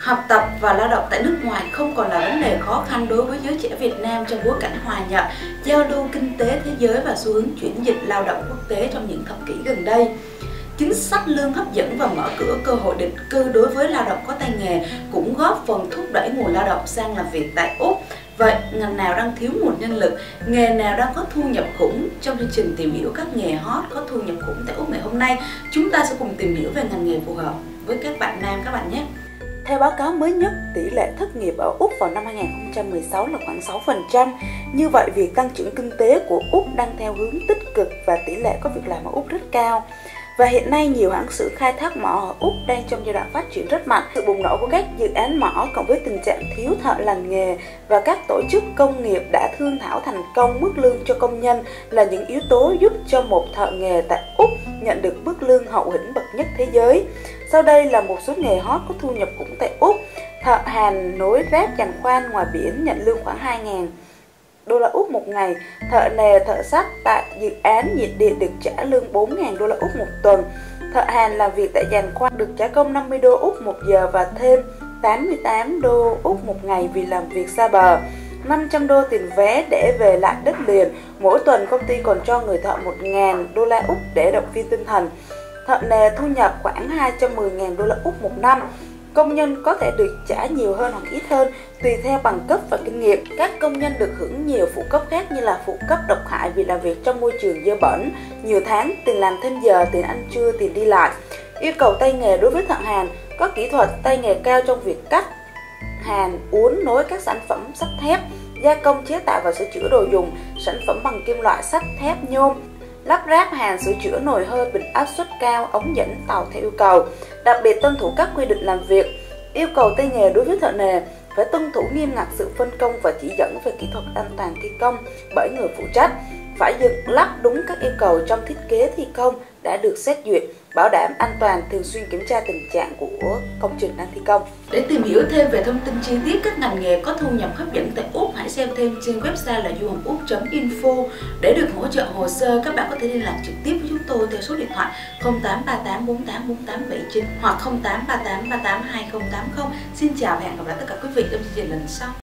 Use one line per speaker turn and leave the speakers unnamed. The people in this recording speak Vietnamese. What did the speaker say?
Học tập và lao động tại nước ngoài không còn là vấn đề khó khăn đối với giới trẻ Việt Nam trong bối cảnh hòa nhập, giao lưu kinh tế thế giới và xu hướng chuyển dịch lao động quốc tế trong những thập kỷ gần đây. Chính sách lương hấp dẫn và mở cửa cơ hội định cư đối với lao động có tay nghề cũng góp phần thúc đẩy nguồn lao động sang làm việc tại Úc. Vậy, ngành nào đang thiếu nguồn nhân lực, nghề nào đang có thu nhập khủng? Trong chương trình tìm hiểu các nghề hot có thu nhập khủng tại Úc ngày hôm nay, chúng ta sẽ cùng tìm hiểu về ngành nghề phù hợp với các bạn nam các bạn nhé. Theo báo cáo mới nhất, tỷ lệ thất nghiệp ở Úc vào năm 2016 là khoảng 6%. Như vậy, việc tăng trưởng kinh tế của Úc đang theo hướng tích cực và tỷ lệ có việc làm ở Úc rất cao. Và hiện nay nhiều hãng xưởng khai thác mỏ ở Úc đang trong giai đoạn phát triển rất mạnh. Sự bùng nổ của các dự án mỏ cộng với tình trạng thiếu thợ lành nghề và các tổ chức công nghiệp đã thương thảo thành công mức lương cho công nhân là những yếu tố giúp cho một thợ nghề tại Úc nhận được mức lương hậu hĩnh bậc nhất thế giới. Sau đây là một số nghề hot có thu nhập cũng tại Úc. Thợ hàn nối ráp giàn khoan ngoài biển nhận lương khoảng 2.000 đô la Úc một ngày. Thợ nề, thợ sắt tại dự án nhiệt điện được trả lương 4.000 đô la Úc một tuần. Thợ hàn làm việc tại giàn khoan được trả công 50 đô Úc một giờ và thêm 88 đô Úc một ngày vì làm việc xa bờ. 500 đô tiền vé để về lại đất liền. Mỗi tuần công ty còn cho người thợ 1.000 đô la Úc để động viên tinh thần. Thợ nề thu nhập khoảng 210.000 đô la Úc một năm. Công nhân có thể được trả nhiều hơn hoặc ít hơn tùy theo bằng cấp và kinh nghiệm. Các công nhân được hưởng nhiều phụ cấp khác như là phụ cấp độc hại vì làm việc trong môi trường dơ bẩn, nhiều tháng, tiền làm thêm giờ, tiền ăn trưa, tiền đi lại. Yêu cầu tay nghề đối với thợ hàn có kỹ thuật tay nghề cao trong việc cắt, hàn, uốn nối các sản phẩm sắt thép, gia công chế tạo và sửa chữa đồ dùng, sản phẩm bằng kim loại sắt thép nhôm, lắp ráp hàng sửa chữa nồi hơi bình áp suất cao, ống dẫn tàu theo yêu cầu, đặc biệt tuân thủ các quy định làm việc, yêu cầu tay nghề đối với thợ nề phải tuân thủ nghiêm ngặt sự phân công và chỉ dẫn về kỹ thuật an toàn thi công bởi người phụ trách, phải dựng lắp đúng các yêu cầu trong thiết kế thi công đã được xét duyệt, bảo đảm an toàn, thường xuyên kiểm tra tình trạng của công trình đang thi công. Để tìm hiểu thêm về thông tin chi tiết các ngành nghề có thu nhập hấp dẫn tại Úc, hãy xem thêm trên website là duhonguc info Để được hỗ trợ hồ sơ, các bạn có thể liên lạc trực tiếp với chúng tôi theo số điện thoại 0838 48 48 79 hoặc 0838 38 2080. Xin chào và hẹn gặp lại tất cả quý vị trong chương trình lần sau.